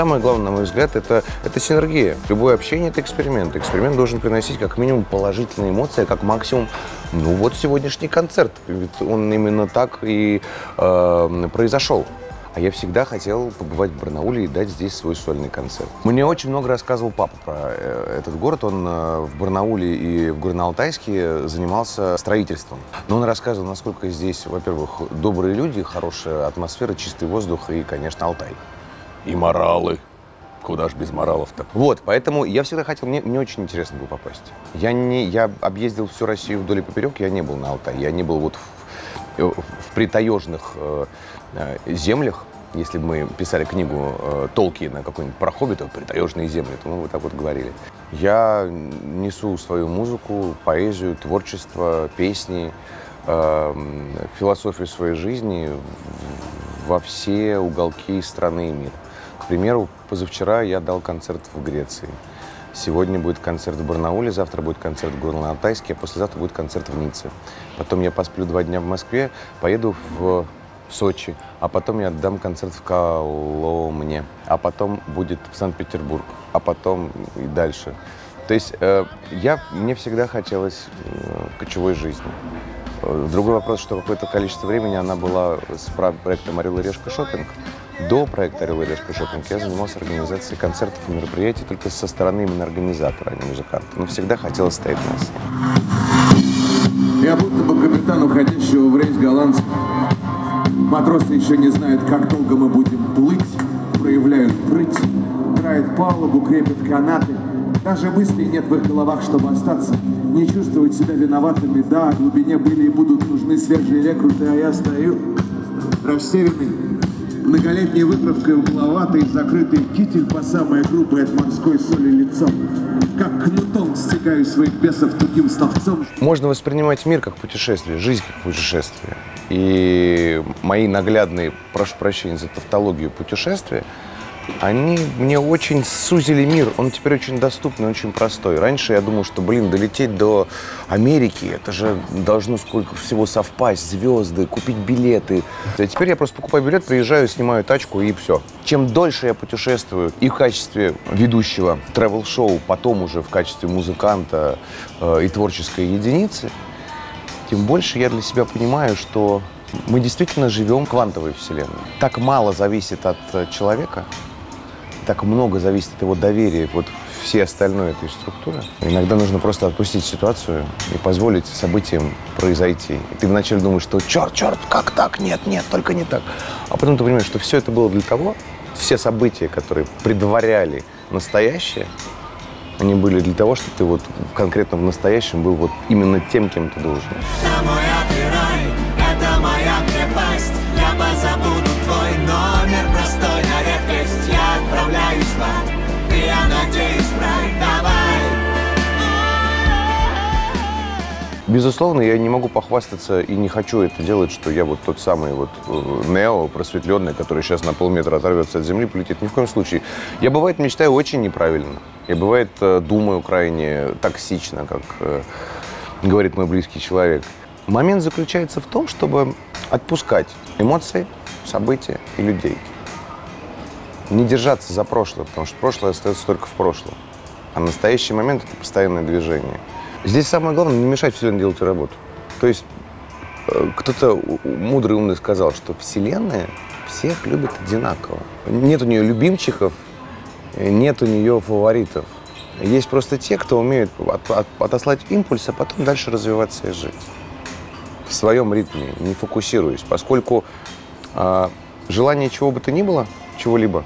самое главное, на мой взгляд, это, это синергия. Любое общение – это эксперимент. Эксперимент должен приносить как минимум положительные эмоции, а как максимум, ну вот сегодняшний концерт. Ведь он именно так и э, произошел. А я всегда хотел побывать в Барнауле и дать здесь свой сольный концерт. Мне очень много рассказывал папа про э, этот город. Он э, в Барнауле и в Горно-Алтайске занимался строительством. Но он рассказывал, насколько здесь, во-первых, добрые люди, хорошая атмосфера, чистый воздух и, конечно, Алтай. И моралы. Куда ж без моралов-то? Вот, поэтому я всегда хотел, мне, мне очень интересно было попасть. Я, не, я объездил всю Россию вдоль и поперек, я не был на Алтае, я не был вот в, в притаежных э, Э, землях, если бы мы писали книгу э, Толкина какой-нибудь про хоббитов, притаежные земли, то мы вот так вот говорили. Я несу свою музыку, поэзию, творчество, песни, э, философию своей жизни во все уголки страны и мира. Примеру, позавчера я дал концерт в Греции. Сегодня будет концерт в Барнауле, завтра будет концерт в Горно-Алтайске, а послезавтра будет концерт в Ницце. Потом я посплю два дня в Москве, поеду в в Сочи, а потом я отдам концерт в Коломне, а потом будет в Санкт-Петербург, а потом и дальше. То есть э, я, мне всегда хотелось э, кочевой жизни. Э, другой вопрос, что какое-то количество времени она была с проектом «Орел и решка шопинг». До проекта «Орел и решка шопинг» я занимался организацией концертов и мероприятий только со стороны именно организатора, а не музыканта. Но всегда хотелось стоять на сцене. Я будто бы капитан уходящего в рейс голландца. Матросы еще не знают, как долго мы будем плыть, проявляют прыть, крают палубу, крепят канаты. Даже мыслей нет в их головах, чтобы остаться. Не чувствуют себя виноватыми, да, в глубине были и будут нужны свежие рекруты, а я стою растерянный, многолетней выправкой угловатый, закрытый китель по самой грубой от морской соли лицом. Как кнутом стекаю своих бесов тугим словцом. Можно воспринимать мир как путешествие, жизнь как путешествие. И мои наглядные, прошу прощения за тавтологию, путешествия, они мне очень сузили мир. Он теперь очень доступный, очень простой. Раньше я думал, что, блин, долететь до Америки, это же должно сколько всего совпасть, звезды, купить билеты. А теперь я просто покупаю билет, приезжаю, снимаю тачку и все. Чем дольше я путешествую и в качестве ведущего travel-шоу, потом уже в качестве музыканта э, и творческой единицы, тем больше я для себя понимаю, что мы действительно живем в квантовой вселенной. Так мало зависит от э, человека, так много зависит от его доверия вот все остальной этой структуры. Иногда нужно просто отпустить ситуацию и позволить событиям произойти. И ты вначале думаешь, что черт, черт, как так? Нет, нет, только не так. А потом ты понимаешь, что все это было для того, все события, которые предваряли настоящее, они были для того, чтобы ты вот конкретно в настоящем был вот именно тем, кем ты должен. Безусловно, я не могу похвастаться и не хочу это делать, что я вот тот самый вот э, Нео, просветленный, который сейчас на полметра оторвется от земли, полетит. Ни в коем случае. Я, бывает, мечтаю очень неправильно. Я, бывает, э, думаю крайне токсично, как э, говорит мой близкий человек. Момент заключается в том, чтобы отпускать эмоции, события и людей. Не держаться за прошлое, потому что прошлое остается только в прошлом. А настоящий момент – это постоянное движение – Здесь самое главное не мешать Вселенной делать работу. То есть э, кто-то мудрый умный сказал, что Вселенная всех любит одинаково. Нет у нее любимчиков, нет у нее фаворитов. Есть просто те, кто умеет от, от, отослать импульс, а потом дальше развиваться и жить. В своем ритме, не фокусируясь. Поскольку э, желание чего бы то ни было, чего-либо,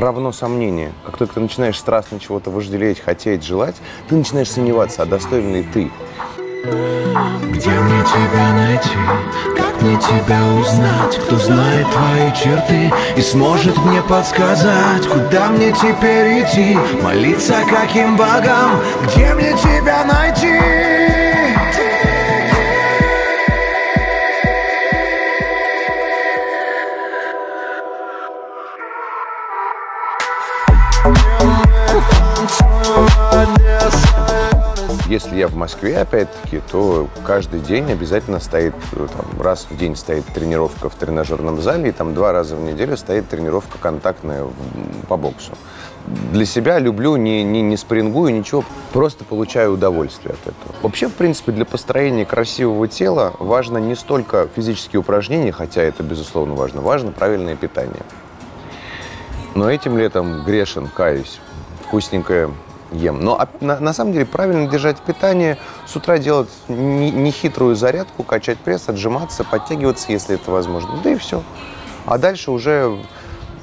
равно сомнение. Как только ты начинаешь страстно чего-то вожделеть, хотеть, желать, ты начинаешь сомневаться, а достойный ли ты. Где мне тебя найти? Как мне тебя узнать? Кто знает твои черты и сможет мне подсказать, куда мне теперь идти? Молиться каким богам? Где мне тебя найти? Если я в Москве, опять-таки, то каждый день обязательно стоит, э, там, раз в день стоит тренировка в тренажерном зале, и там два раза в неделю стоит тренировка контактная по боксу. Для себя люблю, не, не, не спрингую, ничего, просто получаю удовольствие от этого. Вообще, в принципе, для построения красивого тела важно не столько физические упражнения, хотя это, безусловно, важно, важно правильное питание. Но этим летом грешен, каюсь, вкусненькое ем. Но а, на, на самом деле правильно держать питание, с утра делать нехитрую не зарядку, качать пресс, отжиматься, подтягиваться, если это возможно. Да и все. А дальше уже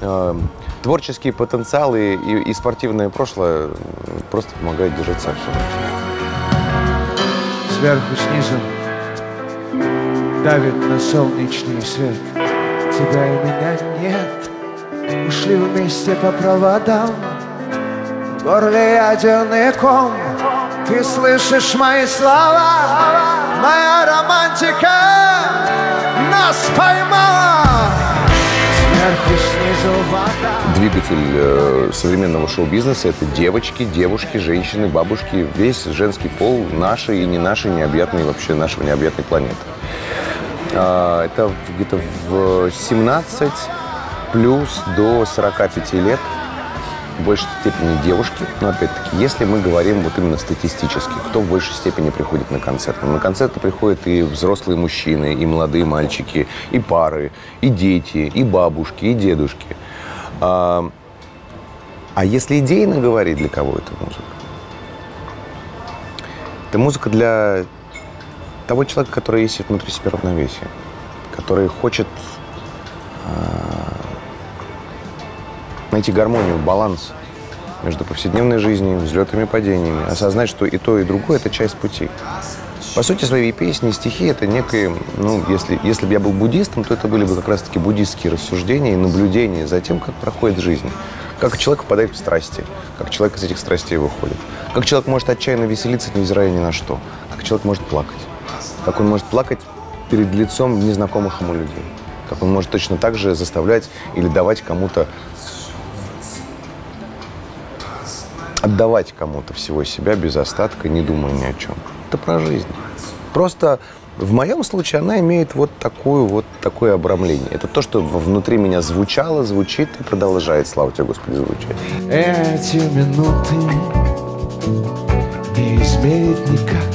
э, творческие потенциалы и, и спортивное прошлое просто помогают держать все. Сверху, снизу давит на солнечный свет. Тебя и меня нет. Ушли вместе по проводам горле ядерный ком. Ты слышишь мои слова? Моя романтика нас поймала. Сверху, снизу вода. Двигатель э, современного шоу-бизнеса – это девочки, девушки, женщины, бабушки, весь женский пол нашей и не нашей необъятной вообще нашего необъятной планеты. Э, это где-то в 17 плюс до 45 лет – в большей степени девушки. Но опять-таки, если мы говорим вот именно статистически, кто в большей степени приходит на концерты? На концерты приходят и взрослые мужчины, и молодые мальчики, и пары, и дети, и бабушки, и дедушки. А, а если идейно говорить, для кого это музыка? Это музыка для того человека, который ищет внутри себя равновесие, который хочет найти гармонию, баланс между повседневной жизнью, взлетами и падениями, осознать, что и то, и другое – это часть пути. По сути своей песни, стихи – это некое, ну, если, если бы я был буддистом, то это были бы как раз-таки буддистские рассуждения и наблюдения за тем, как проходит жизнь. Как человек впадает в страсти, как человек из этих страстей выходит. Как человек может отчаянно веселиться, невзирая ни на что. Как человек может плакать. Как он может плакать перед лицом незнакомых ему людей. Как он может точно так же заставлять или давать кому-то отдавать кому-то всего себя без остатка, не думая ни о чем. Это про жизнь. Просто в моем случае она имеет вот такую вот такое обрамление. Это то, что внутри меня звучало, звучит и продолжает, слава тебе, Господи, звучать. Эти минуты не измерить никак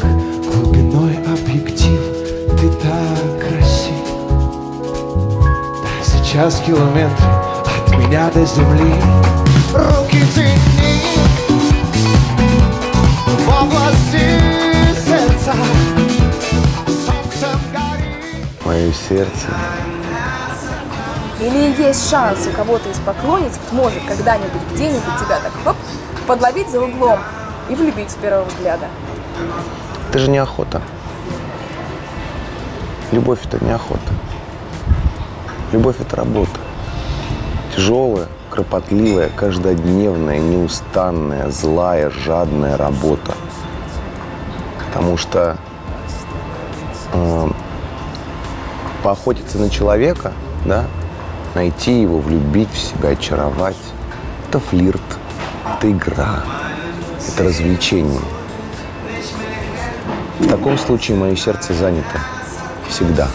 глубиной объектив. Ты так красив. Сейчас километры от меня до земли. Руки тяни Мое сердце. Или есть шанс у кого-то из поклонниц, может когда-нибудь где-нибудь тебя так хоп, подловить за углом и влюбить с первого взгляда? Это же не охота. Любовь это не охота. Любовь это работа. Тяжелая, кропотливая, каждодневная, неустанная, злая, жадная работа. Потому что э, поохотиться на человека, да, найти его, влюбить в себя, очаровать, это флирт, это игра, это развлечение. В таком случае мое сердце занято всегда.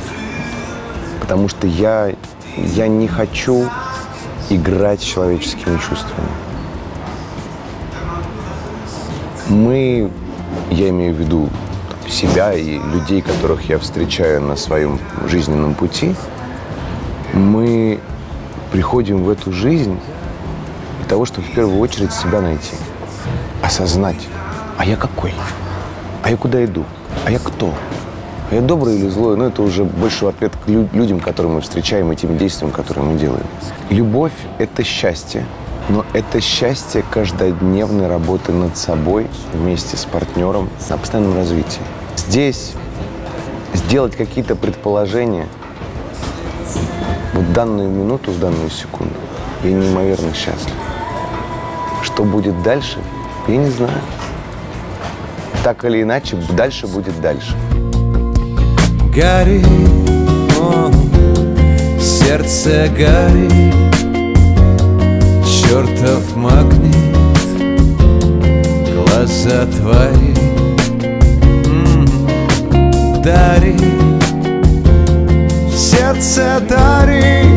Потому что я, я не хочу играть с человеческими чувствами. Мы, я имею в виду себя и людей, которых я встречаю на своем жизненном пути, мы приходим в эту жизнь для того, чтобы в первую очередь себя найти, осознать, а я какой, а я куда иду, а я кто, а я добрый или злой, но ну, это уже больше в ответ к людям, которые мы встречаем, и тем действиям, которые мы делаем. Любовь – это счастье, но это счастье каждодневной работы над собой вместе с партнером на постоянном развитии. Здесь сделать какие-то предположения в данную минуту, в данную секунду, я неимоверно счастлив. Что будет дальше, я не знаю. Так или иначе, дальше будет дальше горит, о, сердце горит, чертов магнит, глаза твои дарит Сердце дарит.